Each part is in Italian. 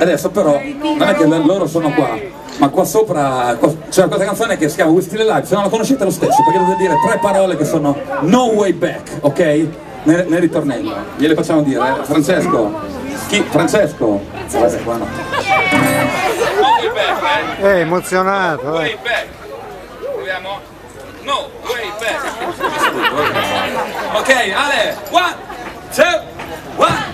Adesso però non è che loro sono qua, ma qua sopra c'è questa canzone che si chiama We Still Life, se non la conoscete lo stesso, perché dovete dire tre parole che sono No Way Back, ok? Nel, nel ritornello, gliele facciamo dire, eh? Francesco, chi? Francesco? Vabbè, qua no. È emozionato. Eh. No way back. Proviamo. No way back. Ok, Ale, one, two, one.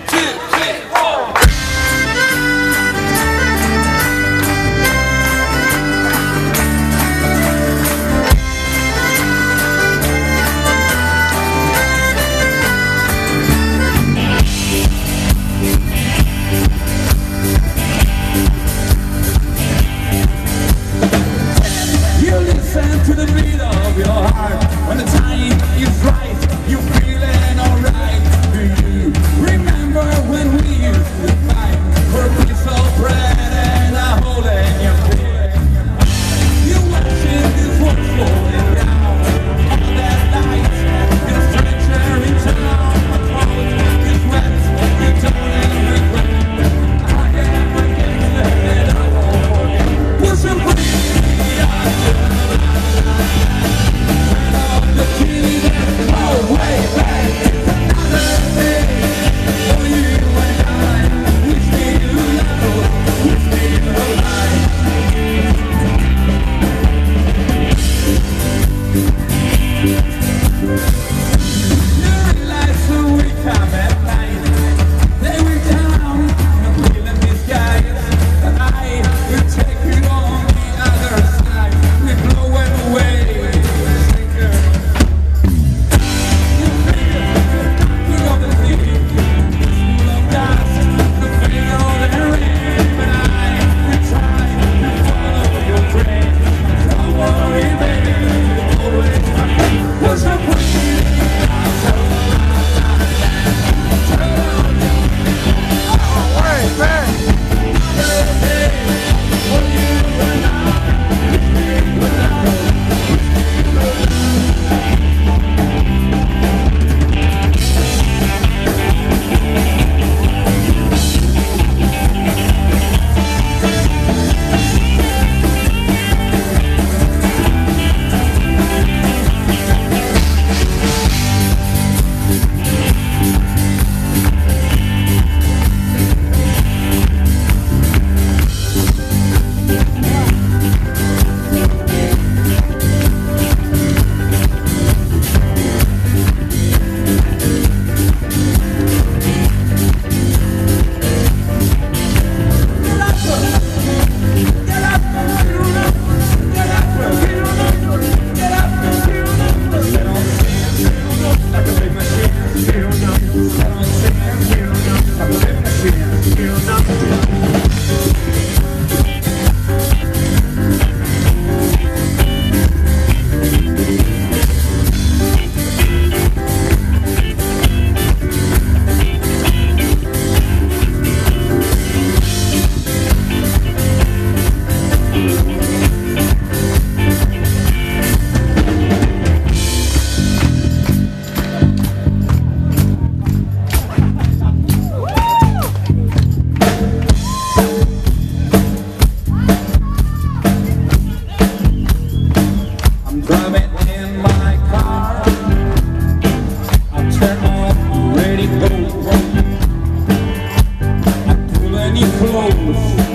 Deus.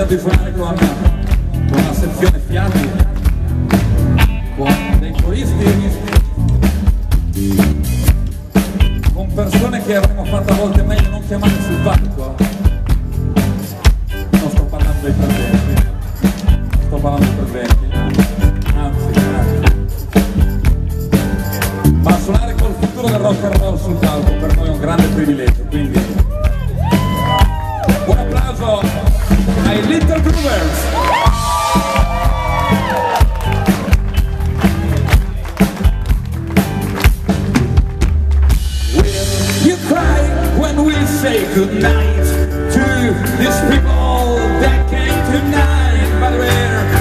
love you for I know I'm the Little Groovers. say goodnight to these people that came tonight, but we're